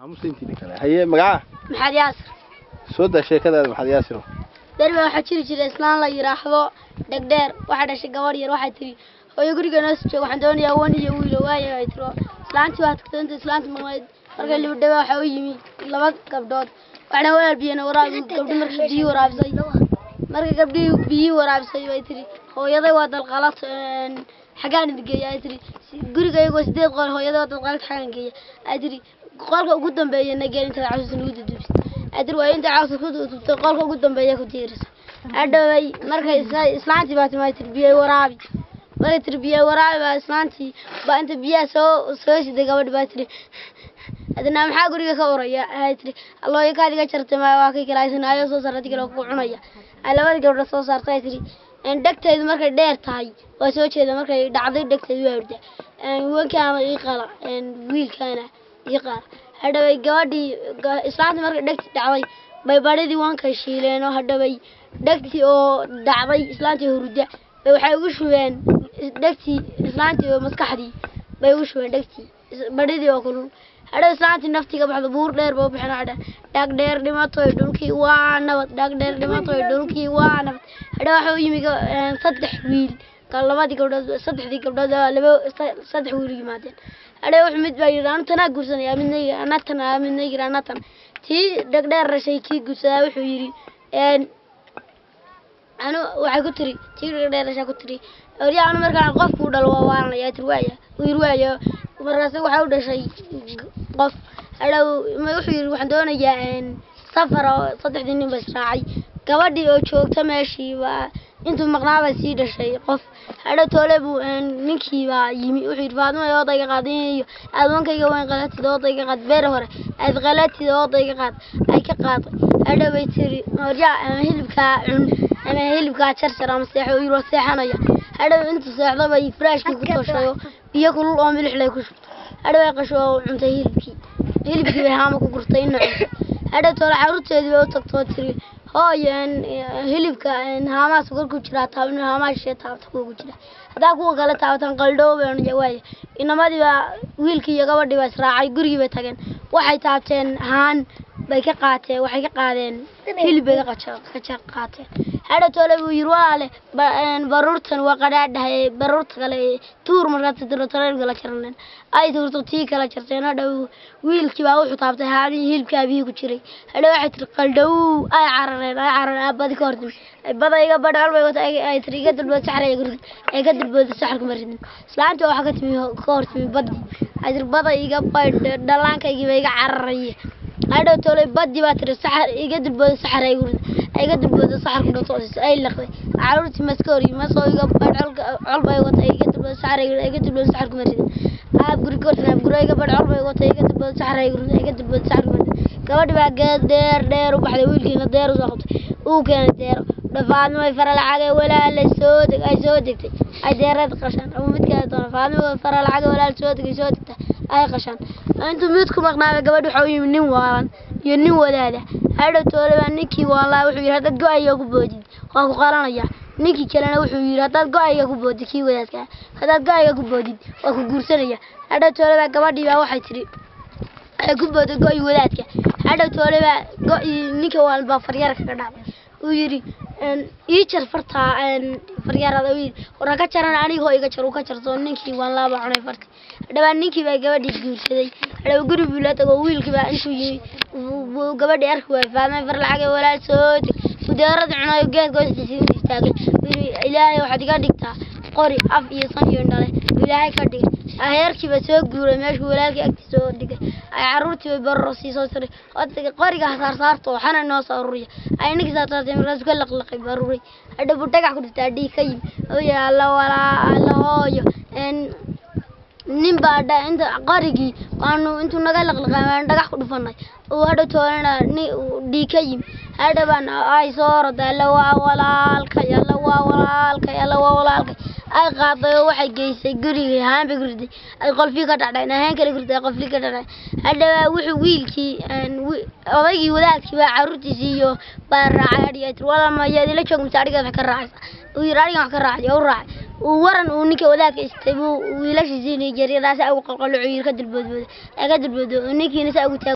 aamusintiini kale haye magaca maxaad yaasir soo daa sheekadaada maxaad yaasiro derbi waxaa jiri jiray islaan la yidhaahdo dhegdheer waxaa dhashay gabadh yar waxay tiri hooyo guriga noo soo joog waxaan doonayaa wan iyo wiilo waayo ay tiro islaantii waa tagtay inta islaantii maqnayd markay libadhabe waxaa u yimi laba gabdhood waxna walaal biyana waraabi gabdhi markii biyii waraabisay markay gabdhihii biyii waraabisay bay tiri hooyaday waa dalqalad xaggaan idin geeya ay tiri guriga iyagoo sideed qol hooyaday waa dalqalad xaggaan geeya ay tiri qolka ugu dambeeya nageen intaad cawsa nagu dudubisa ay tiri waa inta cawsa ku dudubtay qolka ugu dambeeya ku tiirisa adhoway markay islaantii baa tiri biyay waraabi. Markay tiri biyay waraabi baa islaantii baa inta biyaha soo soo siday gabadhi baa tiri. Adna maxaa guriga ka uraya? Ay tiri allooyo kaadiga jartay ma waa kay kala aysan ayo soo saartay kale ku cunaya. Ay labada gabdhood soo saartay ay tiri. Dhegtaydu markay dheer tahay waa soo jeeda markay dhacday dhegtaydu waa hurda. Wankaana ii qala wiilkaana ii qala hadhoway gabadhii islaantii markay dhegti dhacday bay badhidii wankay shiileen oo hadhoway dhegtii oo dhacday islaantii hurda bay waxay ugu shubeen dhegtii islaantii oo maskaxdii bay ugu shubeen dhegtii badhidii oo kulul. Hadhow islaantii naftii ka baxdo buur dheer ba u bixin hadha. Dhag dheer dhimatoy dhulkii waa nabad. Dhag dheer dhimatoy dhulkii waa nabad. Hadhow waxa u yimi saddex wiil labadii gabdhood saddexdii gabdhood laba saddex wiil yimaadeen hadhow wuxuu mid baa yidhi anu tanaa guursanaya midna yidhi ana tan midna yidhi ana tan tii dhagdheer dhashay kii guursadaa wuxuu yidhi anu waxay ku tiri tii dhagdheer dhashaa ku tiri oryaa anu markaan qofkuu dhalo waa waaranaya tiri waaya uu yidhi waaya markaas waxaa u dhashay qof hadhow wuxuu yidhi waxaan doonayaa safar oo saddexdii nin ba israacay gabadhii oo joogta meeshii baa intuu maqnaabay sii dhashay qof hadhow toole buu ninkii baa yimi wuxuu yidhi faadima oodayga qaad iyo aad wankayga wayn qalatid oodayga qaad beer hore aad qalatid oodayga qaad ay ka qaaday hadhow bay tiri horyaa ama hilibkaa cun ama hilibkaa jarjar ama seexo yiro seexanaya hadhow intuu seexdo bay firaashkii ku tooshayo biyo kulul oo milix lay ku shubto hadhow ay qasho oo cuntay hilibkii hilibkii bay haama ku gurtay ina cuntay hadhow toole caruurteedii bay u tagtoo tiri hooy hilibka haamaha sukar ku jiraa taabin haamaha shee taabta kugu jira haddaa kuwa kale bay odhan waaya inamadii baa wiilkii iyo gabadhii baa israacay gurigii bay tageen waxay taabteen haan bay ka qaateen waxay ka qaadeen hilib bay ka qaateen hadhow toole buu yiri walaale baruurtan waa qadhaadhahay baruurta kale tuur markaad tiro tareerka la jarneen ay tuurto tii kala jarteen hadhow wiilkii baa wuxuu taabtay haadii hilibka abihii ku jiray hadhow waxay tiri qaldhow ay carareen ay carareen aabadi ka hortimi bada iga badh albay wata ay tiri iga dalbood saxar ay gurdi ay ka dalbooda saxarka maridin islaantii waxaa ka timi ka hortimi badii ay tiri bada iga baydh dhallaankaygii ba iga cararaye hadhow badii baa tiri saxar iga dalbooda saxar ay gurdi intuu mid ku maqnaabay gabadhi waxa u yimi nin waalan iyo nin wadaada hadhow toole ninkii waalaa wuxuu yidhi haddaad go'ayga ku boodid. Waan ku qalanaya ninkii kalena wuxuu yidhi haddaad go'ayga ku boodid kii wadaadka? Haddaad go'ayga ku boodid? Waa ku guursanaya. Hadhow toole baa gabadhii baa waxay tidhi waxay ku booday go-i wadaadka? Hadhow toole baa go-i ninka waalan baa faryara kaga dhacday uu yidhi ii jar fartaa jaran anigoo iga jar uu ka jarto ninkii waan laaba cunay farti hadhowaa ninkii baa gabadhii guursaday hadhow guri buu la tago wiilkii baa intuu yimi gabadhii arki waay faadmay far lacagay walaal soo deg udeerada cunayo geedka hoostiisa inta istaagay yidhi ilaahay waxaad iga dhigtaa qori af iyo san iyo dhale ilaahay ka dhigay heerkiiba soo guuray meeshuu walaalkii agtiisa oo dhigay ay caruurtiiba bararo sii soo tiray qoriga saarsaarta oo xana noo soo ururiya ay ninkii saarsaartay ka laqlaqay baruray hadhow buu dhagax ku dhiftaa dhiig ka yimi yahay alla walaa hooyo nin baa dha inta qorigii waanu intuu naga laqlaqay waan dhagax ku dhufanay uu hadhow toolana dhiig ka yimi hadhow baan ay soo orday alla waa walaalkay alla waa walaalkay alla waa walaalkay ay qaaday oo waxay geysay gurigii haan bay guriday ay qolfii ka dhacdhayn haan kale guriday ay qolfii ka dhacdhayn hadhowaa wuxuu wiilkii odaygii wadaadkii baa caruurtiisii iyo baa raacay adhiga ay tiri walama yaad ila joog mise adhigaad wax ka raacaysa. Uu yidhi adhigan wax ka raacay oo u raacay. Uu waran uu ninka wadaadka istay buu wiilashiisii yaryadaas ugu qalqalo yiri ka dalboodbooda ee ka dalboodo ninkiina saa ugu taag